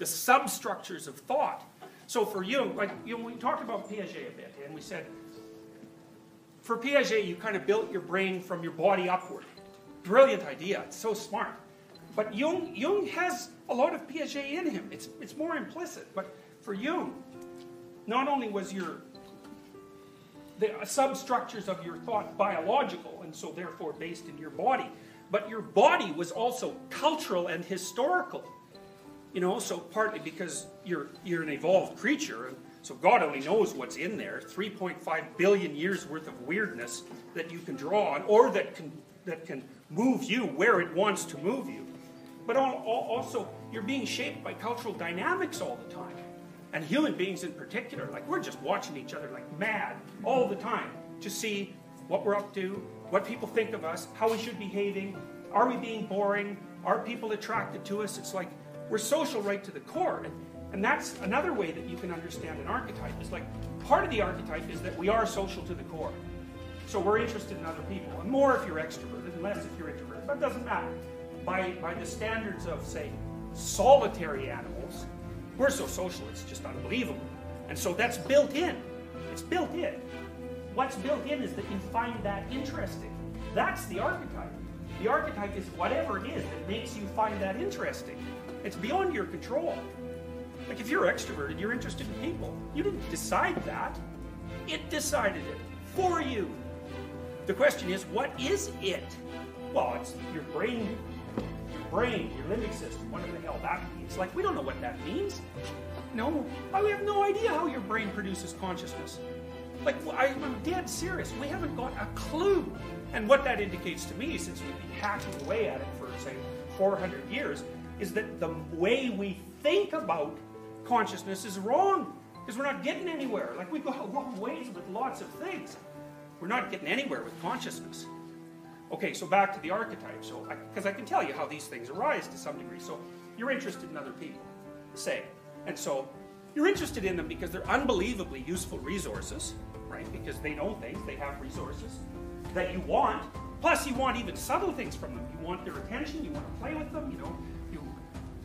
the substructures of thought. So for Jung, like you know, we talked about Piaget a bit, and we said for Piaget, you kind of built your brain from your body upward. Brilliant idea. It's so smart. But Jung, Jung has a lot of Piaget in him. It's, it's more implicit. But for Jung, not only was your the uh, substructures of your thought biological and so therefore based in your body, but your body was also cultural and historical. You know, so partly because you're you're an evolved creature, and so God only knows what's in there. 3.5 billion years worth of weirdness that you can draw on, or that can that can move you where it wants to move you. But also, you're being shaped by cultural dynamics all the time. And human beings in particular, like we're just watching each other like mad all the time to see what we're up to, what people think of us, how we should be behaving, are we being boring, are people attracted to us? It's like we're social right to the core. And, and that's another way that you can understand an archetype. Is like part of the archetype is that we are social to the core. So we're interested in other people. And more if you're extroverted, and less if you're introverted. But it doesn't matter. By, by the standards of, say, solitary animals, we're so social, it's just unbelievable. And so that's built in. It's built in. What's built in is that you find that interesting. That's the archetype. The archetype is whatever it is that makes you find that interesting. It's beyond your control. Like if you're extroverted, you're interested in people. You didn't decide that. It decided it for you. The question is, what is it? Well, it's your brain your brain, your limbic system, whatever the hell that means. Like, we don't know what that means. No, we have no idea how your brain produces consciousness. Like, I'm dead serious. We haven't got a clue. And what that indicates to me, since we've been hacking away at it for, say, 400 years, is that the way we think about consciousness is wrong. Because we're not getting anywhere. Like, we've got a long ways with lots of things. We're not getting anywhere with consciousness. Okay, so back to the archetype. So, because I, I, can tell you how these things arise to some degree. So, you're interested in other people, say, and so you're interested in them because they're unbelievably useful resources, right? Because they know things, they have resources that you want. Plus, you want even subtle things from them. You want their attention. You want to play with them. You know,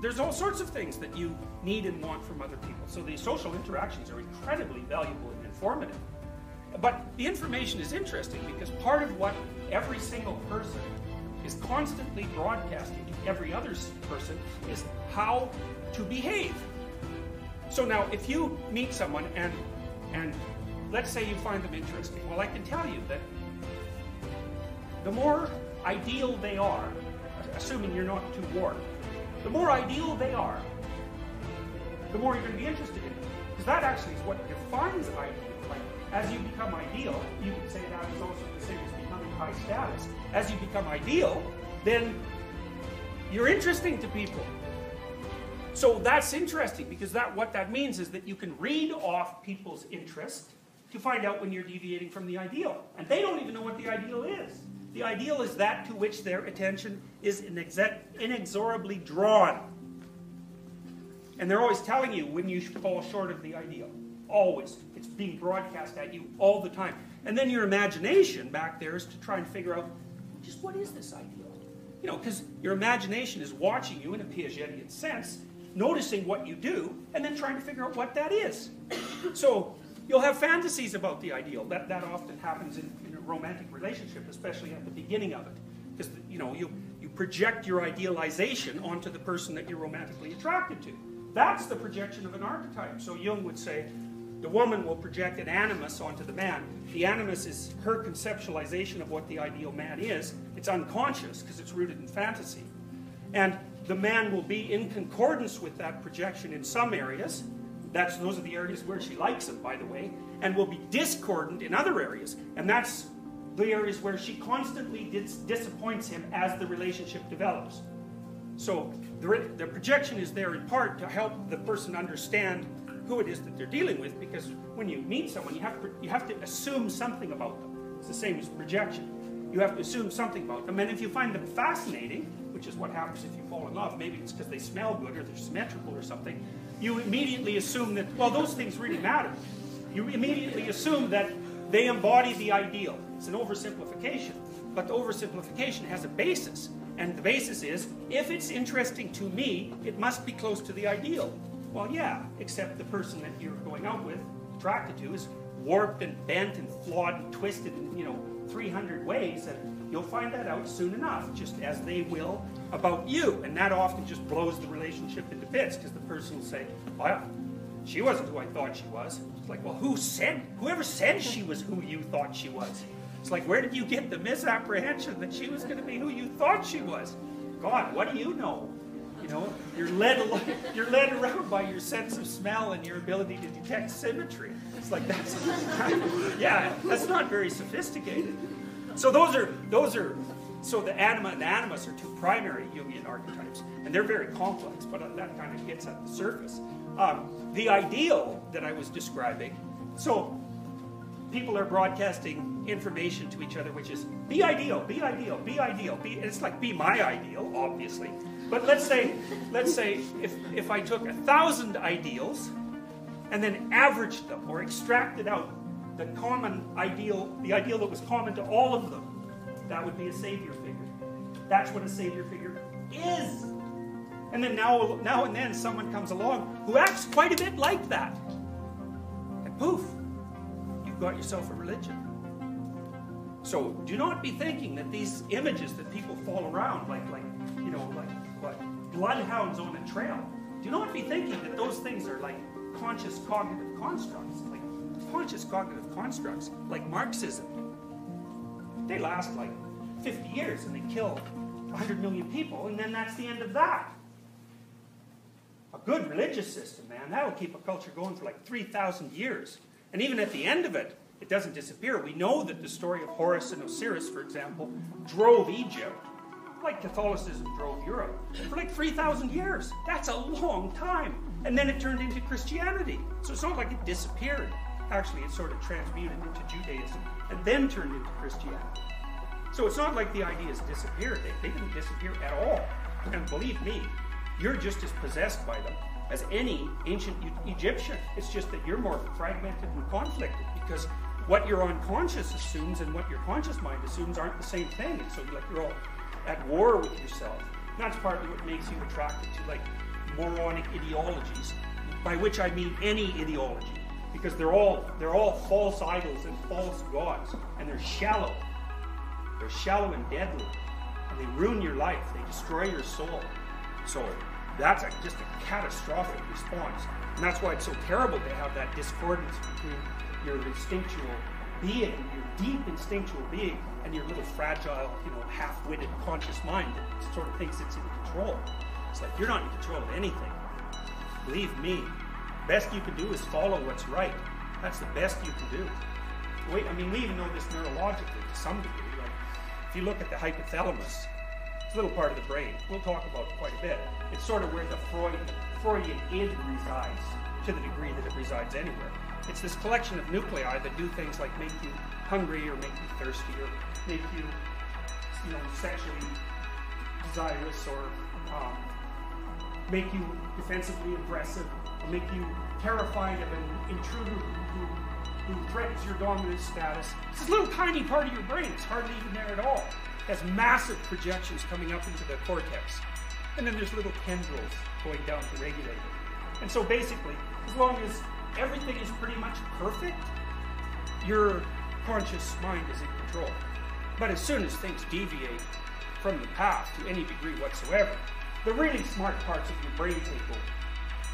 there's all sorts of things that you need and want from other people. So these social interactions are incredibly valuable and informative. But the information is interesting because part of what every single person is constantly broadcasting to every other person is how to behave. So now, if you meet someone and and let's say you find them interesting, well, I can tell you that the more ideal they are, assuming you're not too warped, the more ideal they are, the more you're going to be interested in them. Because that actually is what defines ideal. Like, as you become ideal, you can say that is also the same as becoming high status. As you become ideal, then you're interesting to people. So that's interesting because that what that means is that you can read off people's interest to find out when you're deviating from the ideal. And they don't even know what the ideal is. The ideal is that to which their attention is inexorably drawn. And they're always telling you when you fall short of the ideal. Always. It's being broadcast at you all the time. And then your imagination back there is to try and figure out just what is this ideal? You know, because your imagination is watching you in a Piagetian sense, noticing what you do, and then trying to figure out what that is. so you'll have fantasies about the ideal. That, that often happens in, in a romantic relationship, especially at the beginning of it. Because, you know, you, you project your idealization onto the person that you're romantically attracted to. That's the projection of an archetype. So Jung would say, the woman will project an animus onto the man. The animus is her conceptualization of what the ideal man is. It's unconscious because it's rooted in fantasy. And the man will be in concordance with that projection in some areas. That's, those are the areas where she likes him, by the way, and will be discordant in other areas. And that's the areas where she constantly dis disappoints him as the relationship develops. So the, the projection is there in part to help the person understand who it is that they're dealing with because when you meet someone, you have to, you have to assume something about them. It's the same as projection. You have to assume something about them, and if you find them fascinating, which is what happens if you fall in love, maybe it's because they smell good or they're symmetrical or something, you immediately assume that, well, those things really matter. You immediately assume that they embody the ideal. It's an oversimplification, but the oversimplification has a basis. And the basis is, if it's interesting to me, it must be close to the ideal. Well, yeah, except the person that you're going out with, attracted to, is warped and bent and flawed and twisted in, you know, 300 ways. And you'll find that out soon enough, just as they will about you. And that often just blows the relationship into bits because the person will say, well, she wasn't who I thought she was. It's like, well, who said, whoever said she was who you thought she was? It's like, where did you get the misapprehension that she was going to be who you thought she was? God, what do you know? You know, you're led, you're led around by your sense of smell and your ability to detect symmetry. It's like that's, yeah, that's not very sophisticated. So those are those are so the anima and the animus are two primary Jungian archetypes, and they're very complex, but that kind of gets at the surface. Um, the ideal that I was describing, so people are broadcasting information to each other, which is be ideal, be ideal, be ideal, be. it's like be my ideal, obviously. But let's say, let's say if if I took a thousand ideals, and then averaged them or extracted out the common ideal, the ideal that was common to all of them, that would be a savior figure. That's what a savior figure is. And then now, now and then someone comes along who acts quite a bit like that. And poof, you've got yourself a religion. So do not be thinking that these images that people fall around like, like you know, like what bloodhounds on a trail. Do not be thinking that those things are like conscious cognitive constructs, like conscious cognitive constructs, like Marxism. They last like 50 years and they kill 100 million people, and then that's the end of that. A good religious system, man, that'll keep a culture going for like 3,000 years. And even at the end of it, it doesn't disappear. We know that the story of Horus and Osiris, for example, drove Egypt like Catholicism drove Europe for like 3,000 years. That's a long time. And then it turned into Christianity. So it's not like it disappeared. Actually, it sort of transmuted into Judaism and then turned into Christianity. So it's not like the ideas disappeared. They, they didn't disappear at all. And believe me, you're just as possessed by them as any ancient Egyptian. It's just that you're more fragmented and conflicted because what your unconscious assumes and what your conscious mind assumes aren't the same thing. And so you're like you're all at war with yourself. And that's partly what makes you attracted to like moronic ideologies, by which I mean any ideology, because they're all they're all false idols and false gods, and they're shallow. They're shallow and deadly, and they ruin your life. They destroy your soul. So that's a, just a catastrophic response, and that's why it's so terrible to have that discordance between your instinctual being, your deep instinctual being, and your little fragile, you know, half-witted conscious mind that sort of thinks it's in control. It's like you're not in control of anything. Believe me, best you can do is follow what's right. That's the best you can do. Wait, I mean, we even know this neurologically to some degree. Like, if you look at the hypothalamus, it's a little part of the brain. We'll talk about it quite a bit. It's sort of where the Freud, Freudian id resides, to the degree that it resides anywhere. It's this collection of nuclei that do things like make you hungry or make you thirsty or make you, you know, sexually desirous or um, make you defensively aggressive make you terrified of an intruder who, who, who threatens your dominant status. It's this little tiny part of your brain. It's hardly even there at all. It has massive projections coming up into the cortex. And then there's little tendrils going down to regulate it. And so basically, as long as everything is pretty much perfect, your conscious mind is in control. But as soon as things deviate from the path to any degree whatsoever, the really smart parts of your brain take over.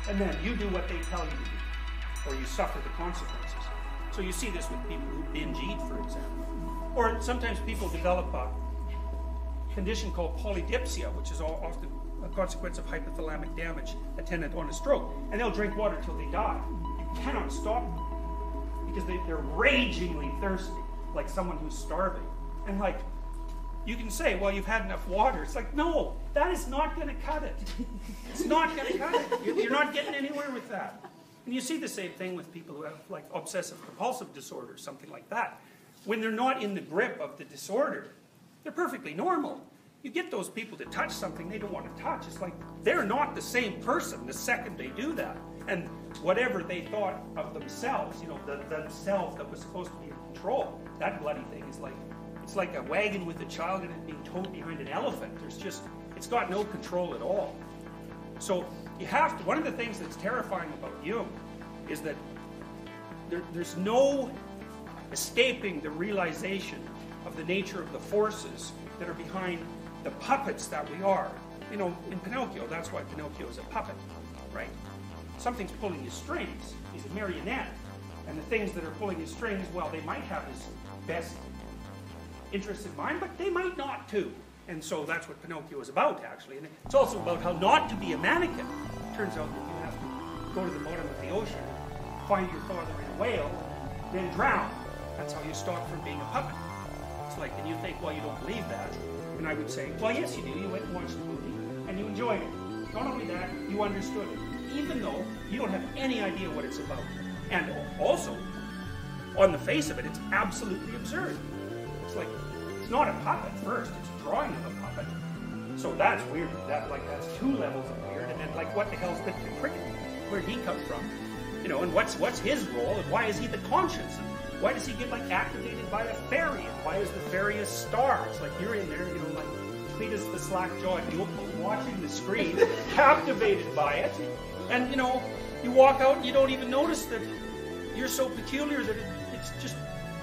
And then you do what they tell you to do, or you suffer the consequences. So you see this with people who binge eat, for example. Or sometimes people develop a condition called polydipsia, which is often a consequence of hypothalamic damage attendant on a stroke. And they'll drink water till they die You cannot stop them because they, they're ragingly thirsty, like someone who's starving. And like, you can say, well, you've had enough water. It's like, no, that is not going to cut it. It's not going to cut it. You're, not getting anywhere with that. And you see the same thing with people who have like obsessive compulsive disorder, something like that. When they're not in the grip of the disorder, they're perfectly normal. You get those people to touch something they don't want to touch. It's like they're not the same person the second they do that. And whatever they thought of themselves, you know, the, the themselves that was supposed to be in control, that bloody thing is like it's like a wagon with a child in it being towed behind an elephant. There's just, it's got no control at all. So you have to, one of the things that's terrifying about Jung is that there, there's no escaping the realization of the nature of the forces that are behind the puppets that we are. You know, in Pinocchio, that's why Pinocchio is a puppet, right? Something's pulling his strings. He's a marionette. And the things that are pulling his strings, well, they might have his best interests in mind, but they might not too. And so that's what Pinocchio is about, actually. And it's also about how not to be a mannequin. It turns out that you have to go to the bottom of the ocean, find your father in a whale, then drown. That's how you stop from being a puppet. It's like, and you think, well, you don't believe that. And I would say, well, yes, you do. You went and watched the movie, and you enjoyed it. Not only that, you understood it, even though you don't have any idea what it's about. And also, on the face of it, it's absolutely absurd. It's like, it's not a puppet first, it's a drawing of a puppet. So that's weird. That like that's two levels of weird. And then like what the hell's the Cricket? Where'd he come from? You know, and what's what's his role and why is he the conscience? And why does he get like activated by a fairy? And why is the fairy a star? It's like you're in there, you know, like Cletus the slack jawed watching the screen, captivated by it. And you know, you walk out and you don't even notice that you're so peculiar that it, it's just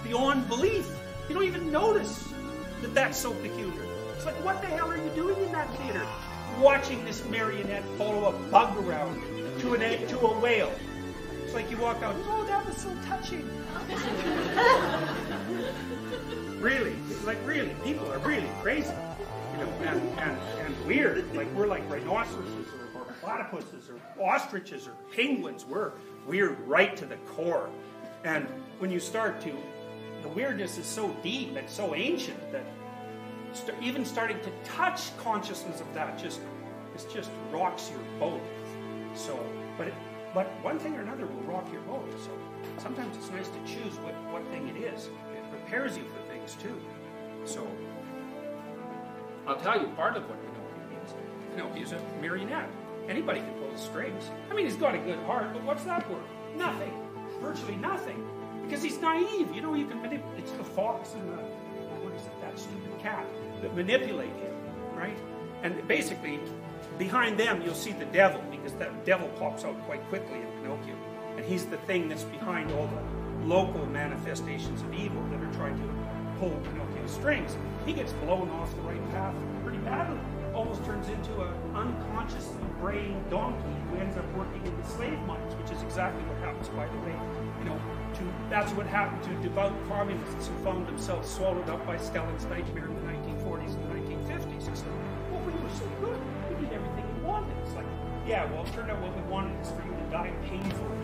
beyond belief. You don't even notice that that's so peculiar. It's like, what the hell are you doing in that theater? Watching this marionette follow a bug around to an egg, to a whale. It's like you walk out, oh, that was so touching. really, like really, people are really crazy, you know, and, and, and weird. Like we're like rhinoceroses or, or platypuses or ostriches or penguins. We're weird right to the core. And when you start to, the weirdness is so deep and so ancient that st even starting to touch consciousness of that just, it just rocks your boat. So, but it, but one thing or another will rock your boat. So sometimes it's nice to choose what, what thing it is. It prepares you for things too. So I'll tell you part of what Pinocchio means. Pinocchio is a marionette. Anybody can pull the strings. I mean, he's got a good heart, but what's that worth? Nothing. Virtually nothing. Because he's naive. You know, you can manipulate. It's the fox and the, what is it, that stupid cat that manipulate him, right? And basically, behind them, you'll see the devil, because that devil pops out quite quickly in Pinocchio. And he's the thing that's behind all the local manifestations of evil that are trying to pull Pinocchio's strings. He gets blown off the right path pretty badly almost turns into an unconsciously brain donkey who ends up working in the slave mines, which is exactly what happens, by the way. You know, to, that's what happened to devout communists who found themselves swallowed up by Stalin's nightmare in the 1940s and the 1950s. It's like, well, we were so good. We did everything we wanted. It's like, yeah, well, it turned out what we wanted is for you to die painfully.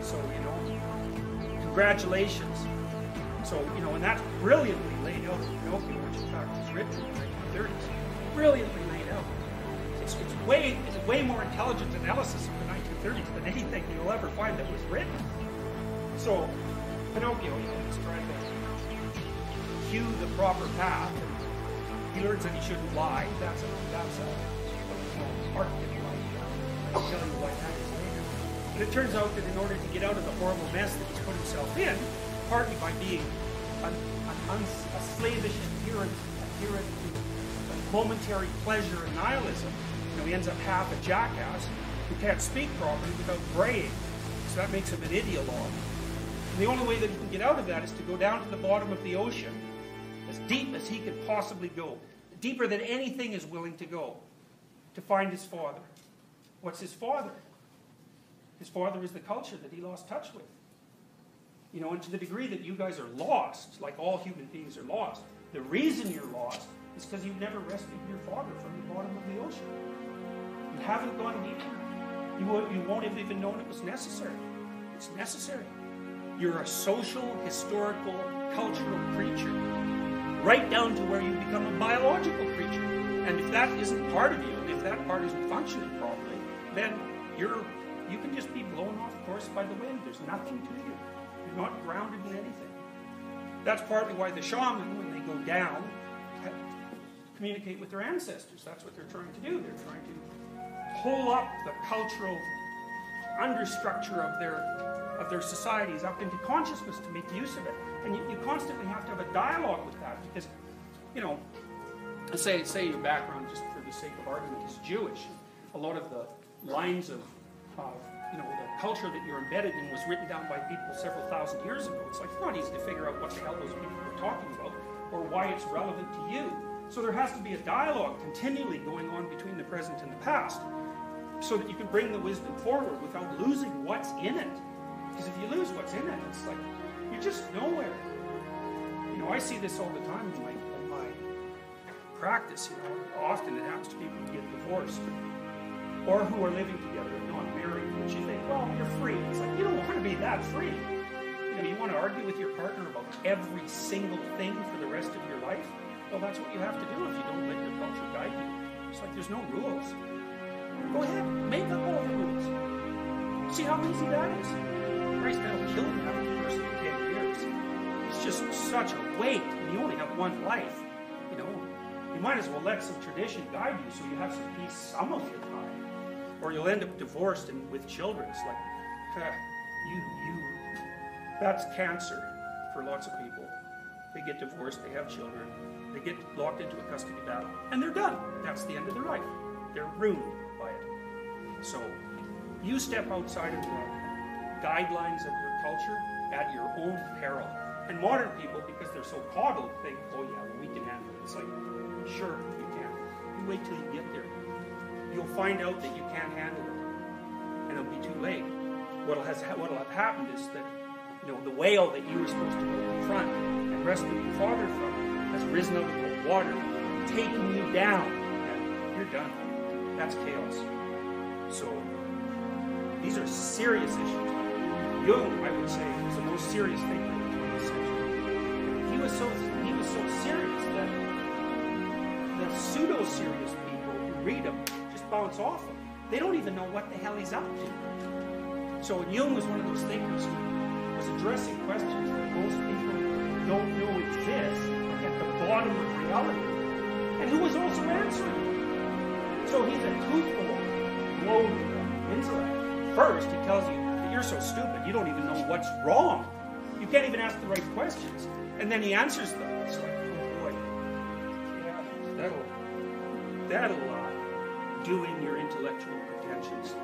So, you know, congratulations. So, you know, and that's brilliantly laid out in Pinocchio, which in fact was written in the 1930s. Brilliantly laid out. It's, it's way it's way more intelligent analysis of the 1930s than anything you'll ever find that was written. So, Pinocchio, you know, he's trying to cue the proper path. And he learns that he shouldn't lie. That's a, that's a, you know, art that like, uh, I'll tell you why that is later. But it turns out that in order to get out of the horrible mess that he's put himself in, partly by being an, an a slavish adherent, adherent to momentary pleasure and nihilism. You know, he ends up half a jackass who can't speak properly without braying. So that makes him an ideologue. And the only way that he can get out of that is to go down to the bottom of the ocean, as deep as he could possibly go, deeper than anything is willing to go, to find his father. What's his father? His father is the culture that he lost touch with. You know, and to the degree that you guys are lost, like all human beings are lost, the reason you're lost is because you've never rescued your father from the bottom of the ocean. You haven't gone deeper. You won't, you won't have even known it was necessary. It's necessary. You're a social, historical, cultural creature, right down to where you become a biological creature. And if that isn't part of you, and if that part isn't functioning properly, then you're you can just be blown off course by the wind. There's nothing to you. Not grounded in anything. That's partly why the shaman, when they go down, communicate with their ancestors. That's what they're trying to do. They're trying to pull up the cultural understructure of their of their societies up into consciousness to make use of it. And you, you constantly have to have a dialogue with that because you know, say, say your background, just for the sake of argument, is Jewish. A lot of the lines of, of you know, the culture that you're embedded in was written down by people several thousand years ago. It's like not easy to figure out what the hell those people were talking about or why it's relevant to you. So there has to be a dialogue continually going on between the present and the past so that you can bring the wisdom forward without losing what's in it. Because if you lose what's in it, it's like you're just nowhere. You know, I see this all the time in my, in my practice. You know, often it happens to people who get divorced or who are living together and not married. Which you think, well, you're free. It's like you don't want to be that free. You know, you want to argue with your partner about every single thing for the rest of your life. Well, that's what you have to do if you don't let your culture guide you. It's like there's no rules. Go ahead, make up all the rules. See how easy that is? Christ, that'll kill you having a person for 10 years. It's just such a weight, and you only have one life. You know, you might as well let some tradition guide you so you have some peace some of the time. Or you'll end up divorced and with children. It's like, uh, you, you, that's cancer for lots of people. They get divorced, they have children, they get locked into a custody battle, and they're done. That's the end of their life. They're ruined by it. So, you step outside of the guidelines of your culture at your own peril. And modern people, because they're so coddled, think, oh yeah, well, we can handle it. It's like, sure, you can. You wait till you get there. You'll find out that you can't handle it. And it'll be too late. What'll, have happened is that you know, the whale that you were supposed to go in confront and rescue your father from has risen out of the water, taking you down, and you're done. That's chaos. So these are serious issues. Jung, I would say, was the most serious thinker in the 20th century. He was so he was so serious that the pseudo-serious people who read him bounce off him. They don't even know what the hell he's up to. So Jung was one of those thinkers who was addressing questions that most people don't know exist at the bottom of reality, and who was also answering. So he's a truthful, loaded intellect. First, he tells you that you're so stupid, you don't even know what's wrong. You can't even ask the right questions. And then he answers them. It's like, oh boy, yeah, that'll, that'll do in your intellectual pretensions.